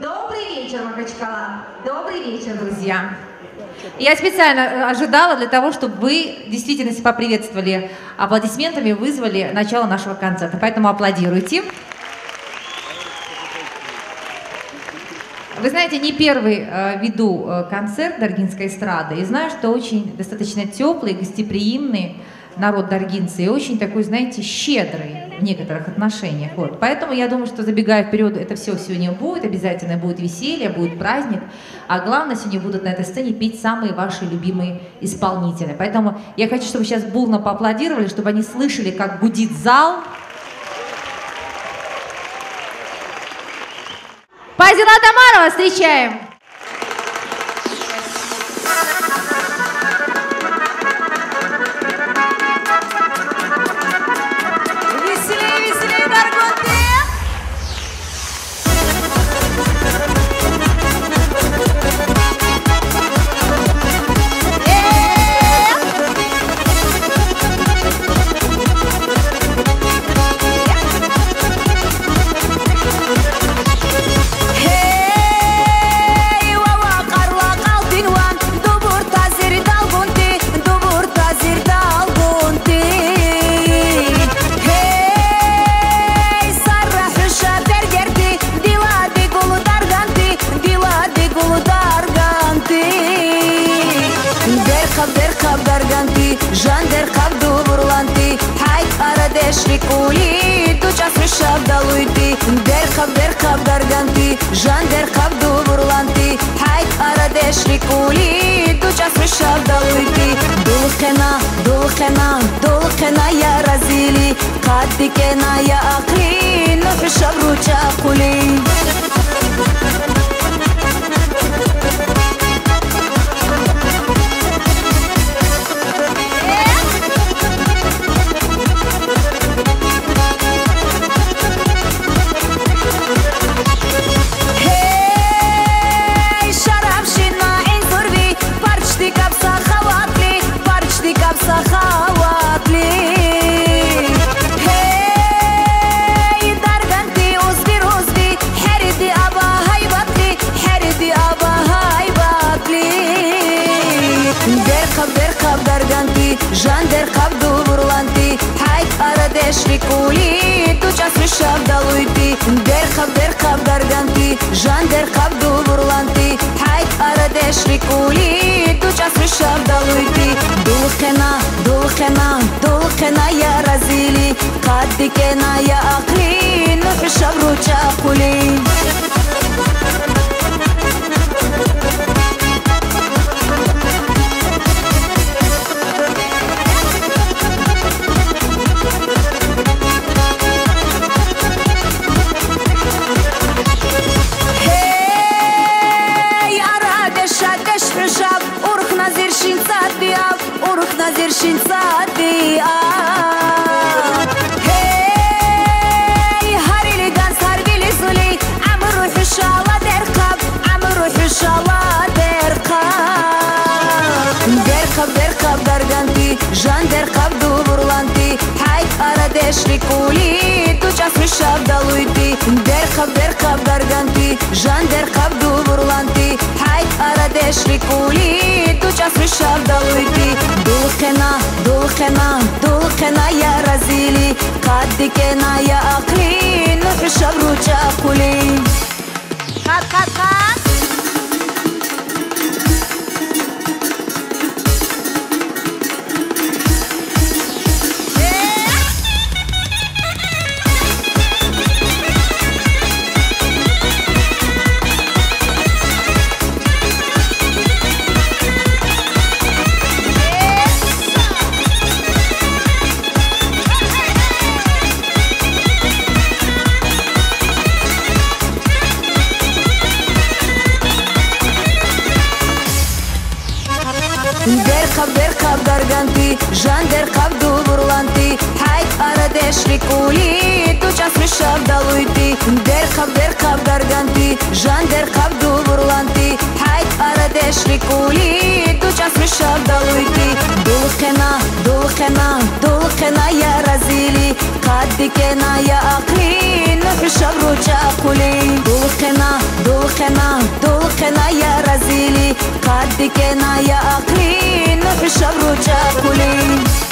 Добрый вечер, Махачкала. Добрый вечер, друзья. Я специально э, ожидала для того, чтобы вы действительно поприветствовали аплодисментами, вызвали начало нашего концерта. Поэтому аплодируйте. Вы знаете, не первый э, веду э, концерт Даргинской эстрады и знаю, что очень достаточно теплый, гостеприимный народ даргинцы и очень такой, знаете, щедрый в некоторых отношениях. Вот. Поэтому я думаю, что забегая вперед, это все сегодня будет, обязательно будет веселье, будет праздник, а главное, сегодня будут на этой сцене петь самые ваши любимые исполнители. Поэтому я хочу, чтобы сейчас бурно поаплодировали, чтобы они слышали, как гудит зал, Фазила Тамарова встречаем! Шикули ду часми шаб далуйти. Дерхаб дерхаб гарганти жан дерхаб ду бурланти ҳайт арадеш рикули ду часми шаб далуйти. Дулхена дулхена дулхена я разили. Қаддикена я ақли нуҳи шаб шрикули ту часми шаб далуйти. Дулхена дулхена дулхена я разили. Қаддикена я ақли нуҳи шаб руча қули шрикули ту часми шаб далуйти дерхаб дерхаб гарганти жан дерхаб ду бурланти ҳайт араде шрикули ту часми шаб далуйти дулхена дулхена дулхена я разили. Қаддикена я ақли нуҳи шаб руча қули қад қад қад жандер қабду бурланти ҳайт ара дешри кули. Ту часри шаб далуйти дер қаб дер қаб гарганти жандер қабду бурланти ҳайт ара дешри кули. Ту часри шаб далуйти дулқена дулқена дулқена я разили. Қаддикена я ақли нуҳи шабру чақули дулқена дулқена дулқена я разили. Қаддикена я ақли شب رو جب